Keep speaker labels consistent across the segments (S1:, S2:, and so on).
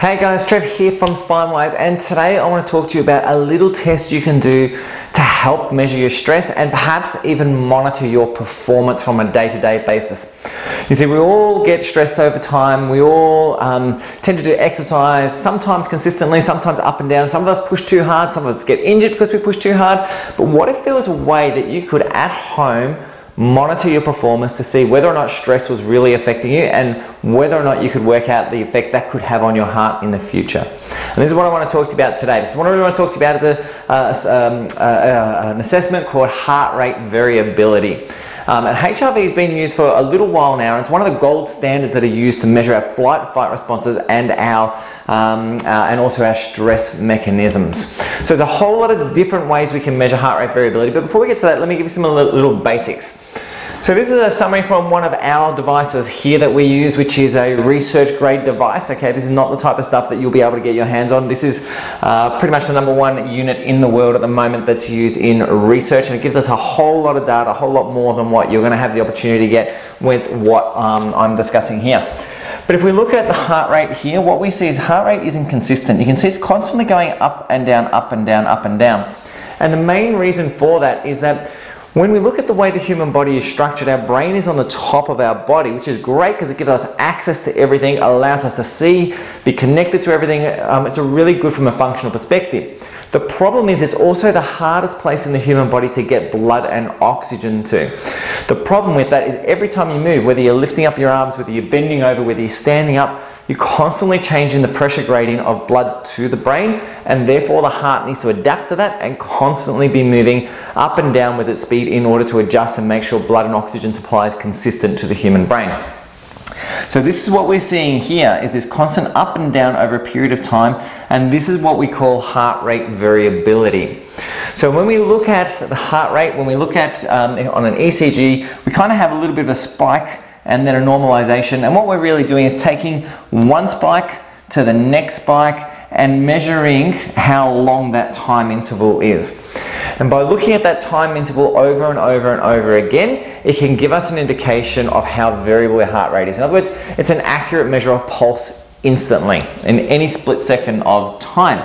S1: Hey guys, Trev here from SpineWise and today I want to talk to you about a little test you can do to help measure your stress and perhaps even monitor your performance from a day-to-day -day basis. You see, we all get stressed over time, we all um, tend to do exercise, sometimes consistently, sometimes up and down, some of us push too hard, some of us get injured because we push too hard, but what if there was a way that you could at home monitor your performance to see whether or not stress was really affecting you and whether or not you could work out the effect that could have on your heart in the future. And this is what I want to talk to you about today. So what I really want to talk to you about is a, uh, um, uh, uh, an assessment called heart rate variability. Um, and HRV has been used for a little while now, and it's one of the gold standards that are used to measure our flight fight responses and our um, uh, and also our stress mechanisms. So there's a whole lot of different ways we can measure heart rate variability. But before we get to that, let me give you some little basics. So this is a summary from one of our devices here that we use, which is a research grade device. Okay, this is not the type of stuff that you'll be able to get your hands on. This is uh, pretty much the number one unit in the world at the moment that's used in research, and it gives us a whole lot of data, a whole lot more than what you're going to have the opportunity to get with what um, I'm discussing here. But if we look at the heart rate here, what we see is heart rate is inconsistent. You can see it's constantly going up and down, up and down, up and down. And the main reason for that is that when we look at the way the human body is structured, our brain is on the top of our body, which is great because it gives us access to everything, allows us to see, be connected to everything. Um, it's a really good from a functional perspective. The problem is it's also the hardest place in the human body to get blood and oxygen to. The problem with that is every time you move, whether you're lifting up your arms, whether you're bending over, whether you're standing up, you're constantly changing the pressure gradient of blood to the brain and therefore the heart needs to adapt to that and constantly be moving up and down with its speed in order to adjust and make sure blood and oxygen supply is consistent to the human brain. So this is what we're seeing here is this constant up and down over a period of time and this is what we call heart rate variability. So when we look at the heart rate, when we look at um, on an ECG, we kind of have a little bit of a spike and then a normalization. And what we're really doing is taking one spike to the next spike and measuring how long that time interval is. And by looking at that time interval over and over and over again, it can give us an indication of how variable your heart rate is. In other words, it's an accurate measure of pulse instantly in any split second of time.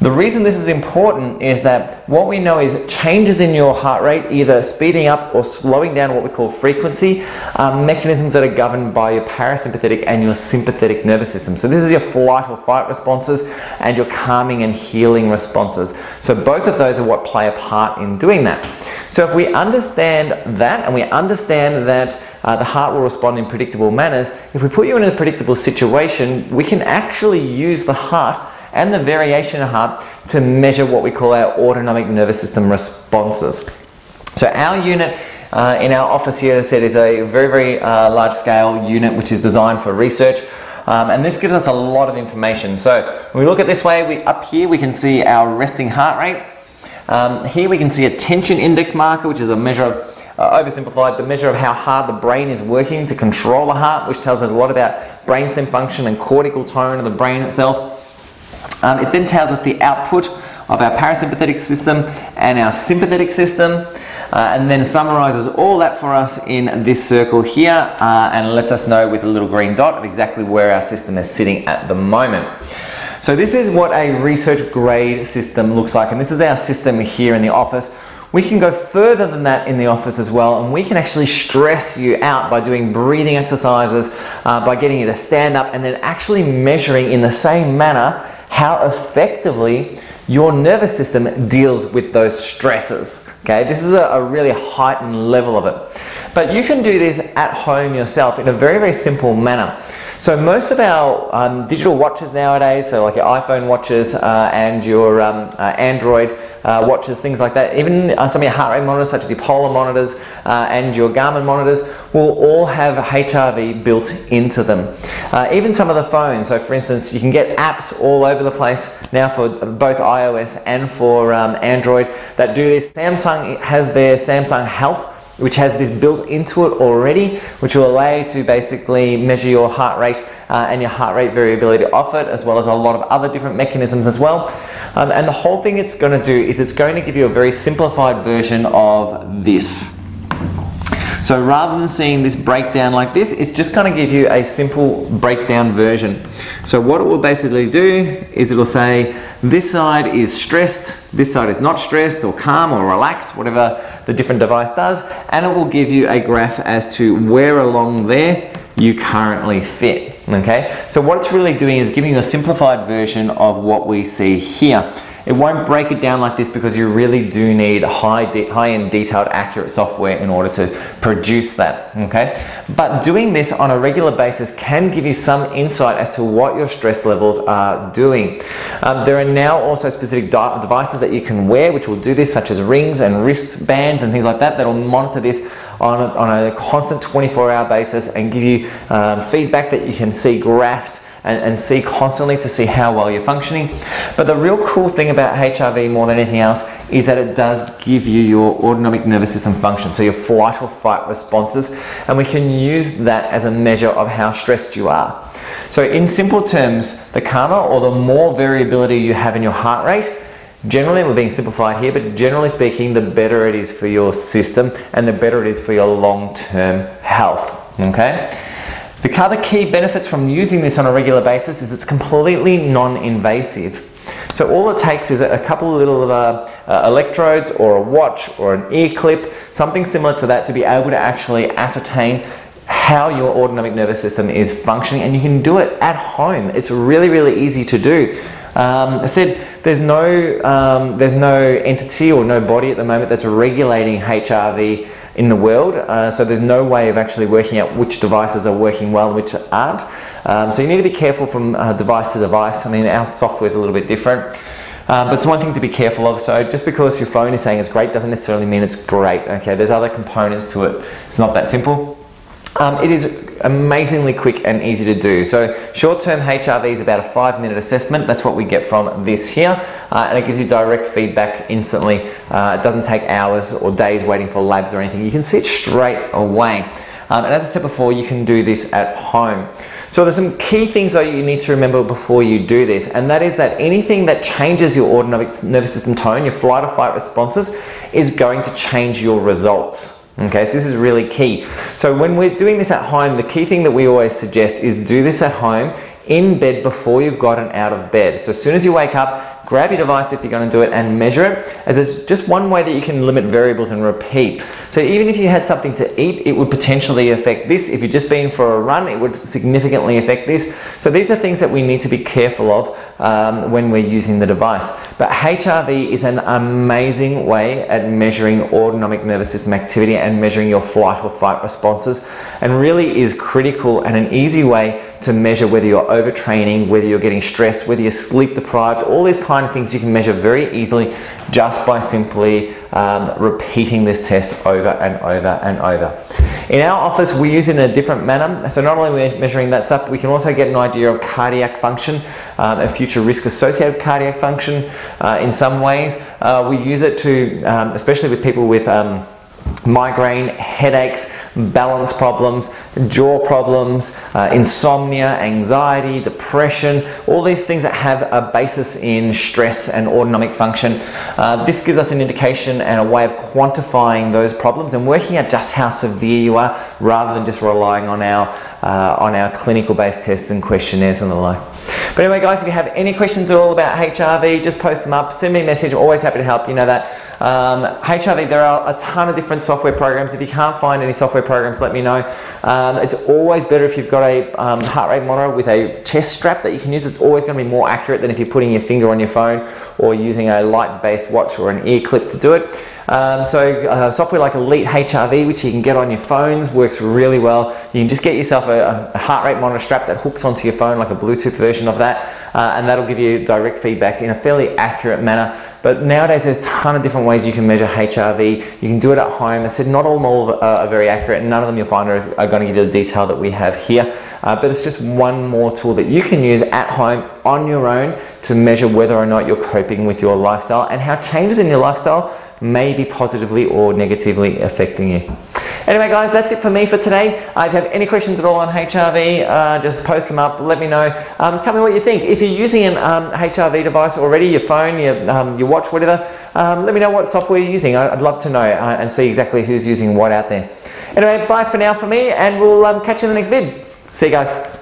S1: The reason this is important is that what we know is changes in your heart rate, either speeding up or slowing down what we call frequency, are mechanisms that are governed by your parasympathetic and your sympathetic nervous system. So this is your flight or fight responses and your calming and healing responses. So both of those are what play a part in doing that. So if we understand that and we understand that uh, the heart will respond in predictable manners, if we put you in a predictable situation, we can actually use the heart and the variation of heart to measure what we call our autonomic nervous system responses. So our unit uh, in our office here, as I said, is a very, very uh, large scale unit which is designed for research. Um, and this gives us a lot of information. So when we look at this way, we, up here we can see our resting heart rate. Um, here we can see a tension index marker, which is a measure of, uh, oversimplified, the measure of how hard the brain is working to control the heart, which tells us a lot about brainstem function and cortical tone of the brain itself. Um, it then tells us the output of our parasympathetic system and our sympathetic system. Uh, and then summarizes all that for us in this circle here uh, and lets us know with a little green dot of exactly where our system is sitting at the moment. So this is what a research grade system looks like and this is our system here in the office. We can go further than that in the office as well and we can actually stress you out by doing breathing exercises, uh, by getting you to stand up and then actually measuring in the same manner how effectively your nervous system deals with those stresses. Okay, this is a, a, really heightened level of it. But you can do this at home yourself in a very, very simple manner. So most of our um, digital watches nowadays, so like your iPhone watches uh, and your um, uh, Android uh, watches, things like that, even uh, some of your heart rate monitors such as your Polar monitors uh, and your Garmin monitors will all have HRV built into them. Uh, even some of the phones, so for instance, you can get apps all over the place now for both iOS and for um, Android that do this. Samsung has their Samsung Health which has this built into it already, which will allow you to basically measure your heart rate uh, and your heart rate variability off it, as well as a lot of other different mechanisms as well. Um, and the whole thing it's going to do is it's going to give you a very simplified version of this. So rather than seeing this breakdown like this, it's just going to give you a simple breakdown version. So what it will basically do is it'll say this side is stressed, this side is not stressed or calm or relaxed, whatever the different device does, and it will give you a graph as to where along there you currently fit. Okay, so what it's really doing is giving you a simplified version of what we see here. It won't break it down like this because you really do need high high-end detailed accurate software in order to produce that, okay? But doing this on a regular basis can give you some insight as to what your stress levels are doing. Um, there are now also specific devices that you can wear which will do this such as rings and wristbands and things like that that will monitor this on a, on a constant 24 hour basis and give you um, feedback that you can see graphed and, and see constantly to see how well you're functioning. But the real cool thing about HRV more than anything else is that it does give you your autonomic nervous system function, so your flight or fight responses, and we can use that as a measure of how stressed you are. So in simple terms, the calmer or the more variability you have in your heart rate, Generally, we're being simplified here, but generally speaking, the better it is for your system and the better it is for your long-term health, okay? The other key benefits from using this on a regular basis is it's completely non-invasive. So all it takes is a couple of little uh, uh, electrodes or a watch or an ear clip, something similar to that to be able to actually ascertain how your autonomic nervous system is functioning and you can do it at home. It's really, really easy to do. Um, I said there's no, um, there's no entity or no body at the moment that's regulating HRV in the world. Uh, so there's no way of actually working out which devices are working well and which aren't. Um, so you need to be careful from uh, device to device. I mean, our software is a little bit different. Um, but it's one thing to be careful of. So just because your phone is saying it's great doesn't necessarily mean it's great. Okay, there's other components to it. It's not that simple. Um, it is amazingly quick and easy to do. So short-term HRV is about a five minute assessment. That's what we get from this here. Uh, and it gives you direct feedback instantly. Uh, it doesn't take hours or days waiting for labs or anything. You can see it straight away. Um, and as I said before, you can do this at home. So there's some key things that you need to remember before you do this, and that is that anything that changes your autonomic nervous system tone, your flight or fight responses, is going to change your results. Okay, so this is really key. So when we're doing this at home, the key thing that we always suggest is do this at home in bed before you've gotten out of bed. So as soon as you wake up, grab your device if you're going to do it and measure it as it's just one way that you can limit variables and repeat. So even if you had something to eat, it would potentially affect this. If you've just been for a run, it would significantly affect this. So these are things that we need to be careful of um, when we're using the device. But HRV is an amazing way at measuring autonomic nervous system activity and measuring your flight or fight responses and really is critical and an easy way to measure whether you're overtraining, whether you're getting stressed, whether you're sleep deprived, all these things you can measure very easily just by simply um, repeating this test over and over and over. In our office, we use it in a different manner. So not only are we're measuring that stuff, we can also get an idea of cardiac function um, and future risk associated with cardiac function uh, in some ways. Uh, we use it to, um, especially with people with um, migraine, headaches, balance problems, jaw problems, uh, insomnia, anxiety, depression, all these things that have a basis in stress and autonomic function. Uh, this gives us an indication and a way of quantifying those problems and working out just how severe you are rather than just relying on our, uh, on our clinical based tests and questionnaires and the like. But anyway guys, if you have any questions at all about HRV, just post them up, send me a message, always happy to help, you know that. Um, HRV, there are a ton of different software programs. If you can't find any software programs, let me know. Um, it's always better if you've got a um, heart rate monitor with a chest strap that you can use. It's always going to be more accurate than if you're putting your finger on your phone or using a light-based watch or an ear clip to do it. Um, so uh, software like Elite HRV, which you can get on your phones, works really well. You can just get yourself a, a heart rate monitor strap that hooks onto your phone, like a Bluetooth version of that, uh, and that'll give you direct feedback in a fairly accurate manner. But nowadays there's a ton of different ways you can measure HRV. You can do it at home. I said not all of them are very accurate. And none of them you'll find are, are going to give you the detail that we have here. Uh, but it's just one more tool that you can use at home on your own to measure whether or not you're coping with your lifestyle and how changes in your lifestyle may be positively or negatively affecting you. Anyway, guys, that's it for me for today. Uh, if you have any questions at all on HRV, uh, just post them up. Let me know. Um, tell me what you think. If you're using an um, HRV device already, your phone, your, um, your watch, whatever, um, let me know what software you're using. I'd love to know uh, and see exactly who's using what out there. Anyway, bye for now for me, and we'll um, catch you in the next vid. See you guys.